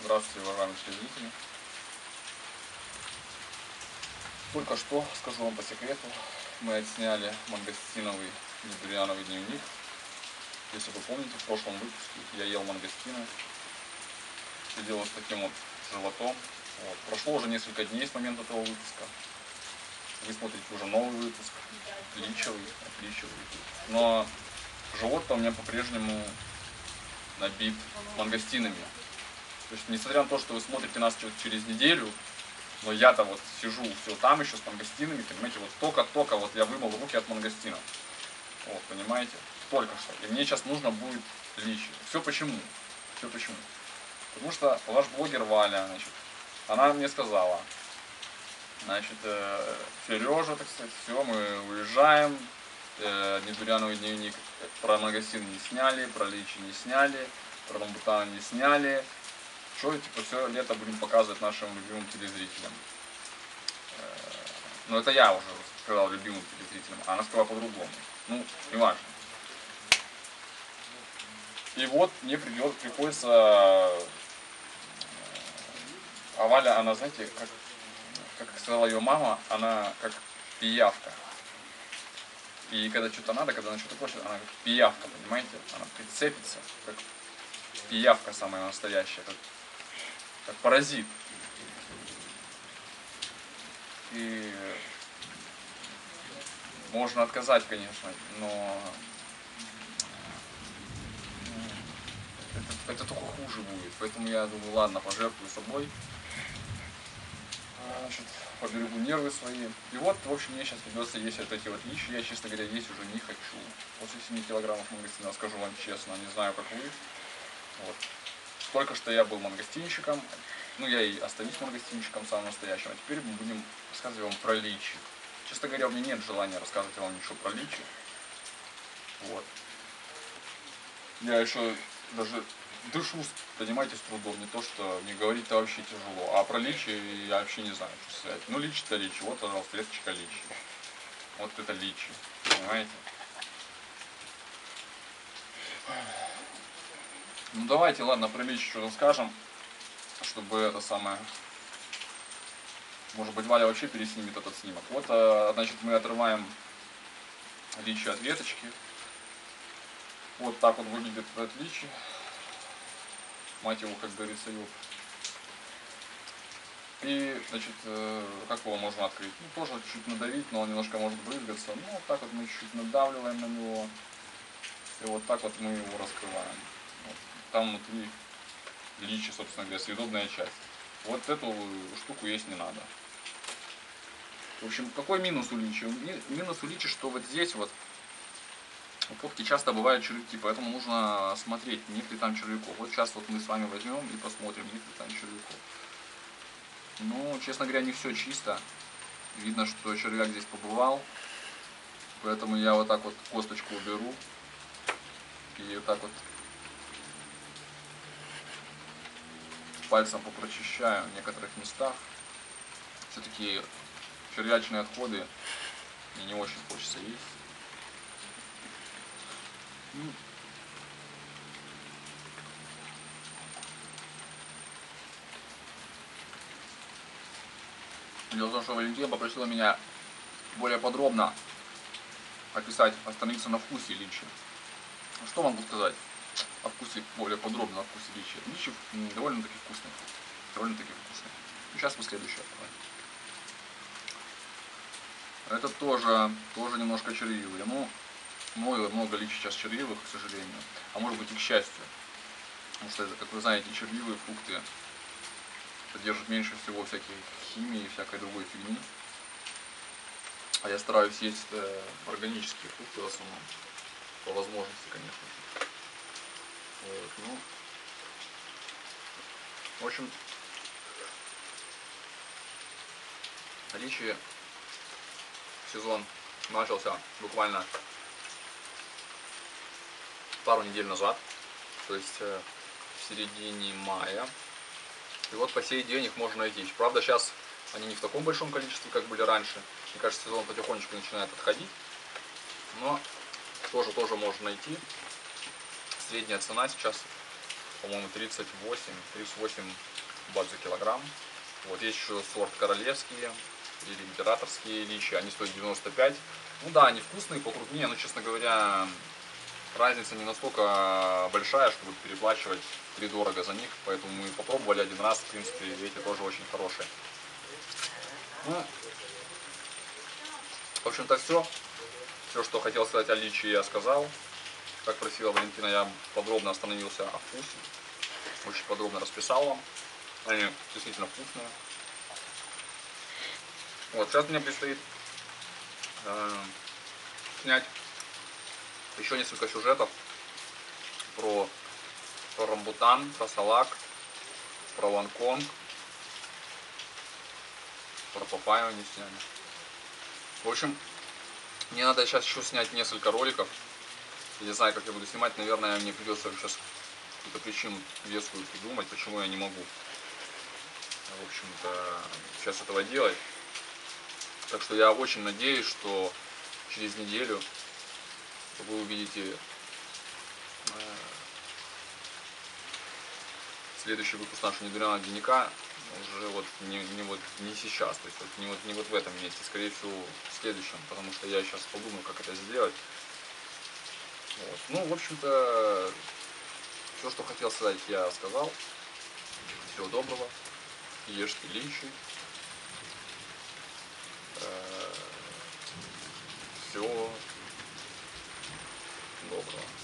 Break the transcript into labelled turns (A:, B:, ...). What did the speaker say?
A: Здравствуйте, уважаемые телезрители. Только что, скажу вам по секрету, мы отсняли мангостиновый недуриановый дневник. Если вы помните, в прошлом выпуске я ел мангостины, сидел с таким вот животом. Вот. Прошло уже несколько дней с момента этого выпуска. Вы смотрите уже новый выпуск, личевый, отличевый. Но живот-то у меня по-прежнему набит мангостинами. То есть, несмотря на то, что вы смотрите нас через неделю, но я-то вот сижу все там еще с мангостинами, понимаете, вот только-только вот я вымыл руки от мангостинов. Вот, понимаете? Только что. И мне сейчас нужно будет личи. Все почему? Все почему? Потому что ваш блогер Валя, значит, она мне сказала, значит, э, Сережа, так сказать, все, мы уезжаем, э, Недуряновый дневник про магазин не сняли, про личи не сняли, про рамбутана не сняли. Что, типа, все лето будем показывать нашим любимым телезрителям. Э, ну, это я уже сказал любимым телезрителям, а она сказала по-другому. Ну, не важно. И вот мне придет, приходится... Э, а Валя, она, знаете, как, как сказала ее мама, она как пиявка. И когда что-то надо, когда она что-то просит, она как пиявка, понимаете? Она прицепится, как пиявка самая настоящая, как, как паразит. И можно отказать, конечно, но это, это только хуже будет. Поэтому я думаю, ладно, пожертвую собой. Значит, поберегу нервы свои. И вот, в общем, мне сейчас придется есть вот эти вот личи. Я, честно говоря, есть уже не хочу. После 7 килограммов мангостина, скажу вам честно, не знаю, как вы. Вот. Только что я был мангостинщиком. Ну, я и останусь мангостинщиком самым настоящим. А теперь мы будем рассказывать вам про личи. Честно говоря, у меня нет желания рассказывать вам ничего про личи. Вот. Я еще даже дышу, понимаете, с трудом. Не то, что не говорить-то вообще тяжело. А про личи я вообще не знаю, что сказать. Ну, личи-то личи. Вот, пожалуйста, веточка личи. Вот это личи. Понимаете? Ну, давайте, ладно, про личи что-то скажем. Чтобы это самое... Может быть, Валя вообще переснимет этот снимок. Вот, э, значит, мы отрываем личи от веточки. Вот так вот выглядит этот личи мать его, как говорится, ёб. И, значит, э, как его можно открыть? Ну, тоже чуть-чуть надавить, но он немножко может брызгаться. Ну, вот так вот мы чуть-чуть надавливаем на него. И вот так вот мы его раскрываем. Там внутри личи, собственно говоря, съедобная часть. Вот эту штуку есть не надо. В общем, какой минус у личи? Минус у личи, что вот здесь вот у часто бывают червяки, поэтому нужно смотреть, нет ли там червяков. Вот сейчас вот мы с вами возьмем и посмотрим, нет ли там червяков. Ну, честно говоря, не все чисто. Видно, что червяк здесь побывал. Поэтому я вот так вот косточку уберу. И вот так вот пальцем попрочищаю в некоторых местах. Все-таки червячные отходы мне не очень хочется есть. Дело в том, что Валентина попросила меня более подробно описать, остановиться на вкусе личи. Что могу сказать о вкусе, более подробно о вкусе личи? Личи довольно-таки вкусный. Довольно-таки вкусный. И сейчас мы следующее откроем. Это тоже, тоже немножко червивый. Ну, много, много лич сейчас червивых, к сожалению, а может быть и к счастью. Потому что, как вы знаете, червивые фрукты содержат меньше всего всякой химии и всякой другой фигни. А я стараюсь есть э, органические фрукты в основном. По возможности, конечно. Вот, ну, в общем, личи сезон начался буквально пару недель назад, то есть э, в середине мая. И вот по сей день их можно найти. Правда, сейчас они не в таком большом количестве, как были раньше. Мне кажется, сезон потихонечку начинает отходить. Но тоже, тоже можно найти. Средняя цена сейчас по-моему, 38, 38 бат за килограмм. Вот есть еще сорт королевские или императорские личи, они стоят 95. Ну да, они вкусные, покрупнее, но, честно говоря, разница не настолько большая, чтобы переплачивать дорого за них, поэтому мы попробовали один раз, в принципе, эти тоже очень хорошие. Ну, в общем-то все. Все, что хотел сказать о личи, я сказал. Как просила Валентина, я подробно остановился о вкусе. Очень подробно расписал вам. Они действительно вкусные. Вот, сейчас мне предстоит э, снять еще несколько сюжетов про, про рамбутан, про салак, про Ланконг, про папайю не сняли. В общем, мне надо сейчас еще снять несколько роликов. Я не знаю, как я буду снимать. Наверное, мне придется сейчас какую-то причину вескую придумать, почему я не могу. В общем-то, сейчас этого делать. Так что я очень надеюсь, что через неделю вы увидите э, следующий выпуск нашего недуряного дневника уже вот не, не вот не сейчас, то есть вот не вот не вот в этом месте, скорее всего в следующем, потому что я сейчас подумаю, как это сделать. Вот. Ну, в общем-то, все, что хотел сказать, я сказал. Всего доброго. Ешьте личи. Э, Всего доброго.